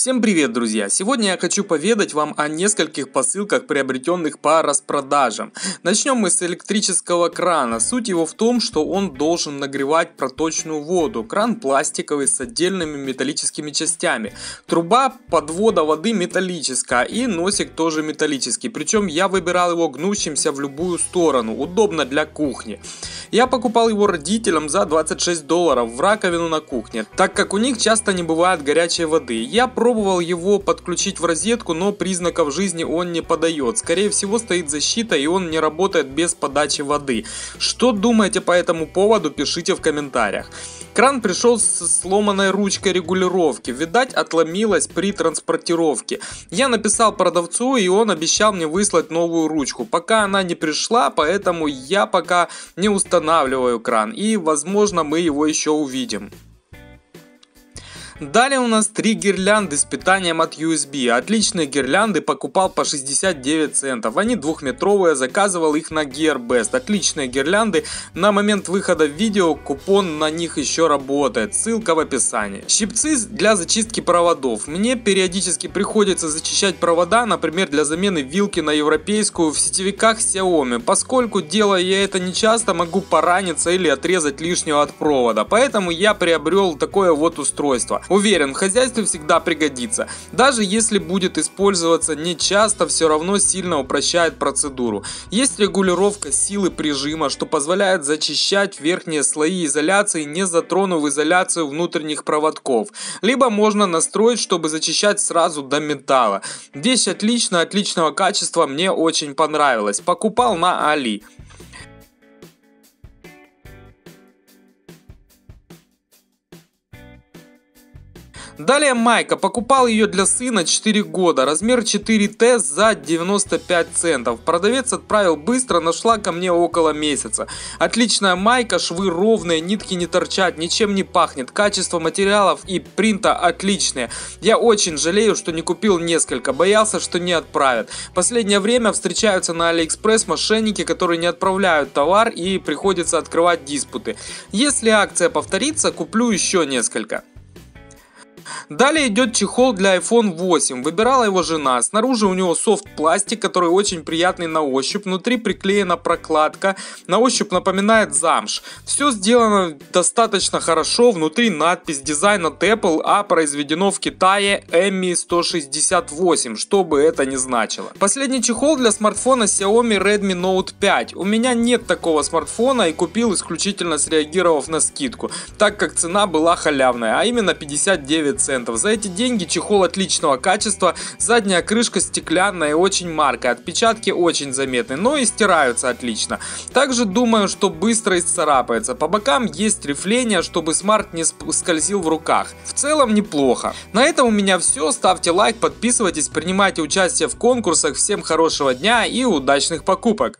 Всем привет, друзья! Сегодня я хочу поведать вам о нескольких посылках, приобретенных по распродажам. Начнем мы с электрического крана. Суть его в том, что он должен нагревать проточную воду. Кран пластиковый с отдельными металлическими частями. Труба подвода воды металлическая и носик тоже металлический. Причем я выбирал его гнущимся в любую сторону. Удобно для кухни. Я покупал его родителям за 26 долларов в раковину на кухне, так как у них часто не бывает горячей воды. Я пробовал его подключить в розетку, но признаков жизни он не подает. Скорее всего стоит защита и он не работает без подачи воды. Что думаете по этому поводу, пишите в комментариях. Кран пришел с сломанной ручкой регулировки, видать отломилась при транспортировке. Я написал продавцу и он обещал мне выслать новую ручку. Пока она не пришла, поэтому я пока не устанавливаю кран и возможно мы его еще увидим. Далее у нас три гирлянды с питанием от USB. Отличные гирлянды покупал по 69 центов. Они двухметровые, заказывал их на GearBest. Отличные гирлянды. На момент выхода видео купон на них еще работает. Ссылка в описании. Щипцы для зачистки проводов. Мне периодически приходится зачищать провода, например, для замены вилки на европейскую в сетевиках Xiaomi. Поскольку делая я это не часто, могу пораниться или отрезать лишнего от провода. Поэтому я приобрел такое вот устройство. Уверен, в всегда пригодится. Даже если будет использоваться не часто, все равно сильно упрощает процедуру. Есть регулировка силы прижима, что позволяет зачищать верхние слои изоляции, не затронув изоляцию внутренних проводков. Либо можно настроить, чтобы зачищать сразу до металла. Вещь отличная, отличного качества, мне очень понравилась. Покупал на Али. Далее майка. Покупал ее для сына 4 года. Размер 4Т за 95 центов. Продавец отправил быстро, нашла ко мне около месяца. Отличная майка, швы ровные, нитки не торчат, ничем не пахнет. Качество материалов и принта отличные. Я очень жалею, что не купил несколько. Боялся, что не отправят. Последнее время встречаются на Алиэкспресс мошенники, которые не отправляют товар и приходится открывать диспуты. Если акция повторится, куплю еще несколько. Далее идет чехол для iPhone 8. Выбирала его жена. Снаружи у него софт пластик, который очень приятный на ощупь. Внутри приклеена прокладка. На ощупь напоминает замш. Все сделано достаточно хорошо. Внутри надпись дизайн от Apple, а произведено в Китае EMI 168, что бы это ни значило. Последний чехол для смартфона Xiaomi Redmi Note 5. У меня нет такого смартфона и купил исключительно среагировав на скидку, так как цена была халявная, а именно 59 центов. За эти деньги чехол отличного качества, задняя крышка стеклянная и очень маркая, отпечатки очень заметны, но и стираются отлично. Также думаю, что быстро исцарапается. По бокам есть рифление, чтобы смарт не скользил в руках. В целом неплохо. На этом у меня все. Ставьте лайк, подписывайтесь, принимайте участие в конкурсах. Всем хорошего дня и удачных покупок!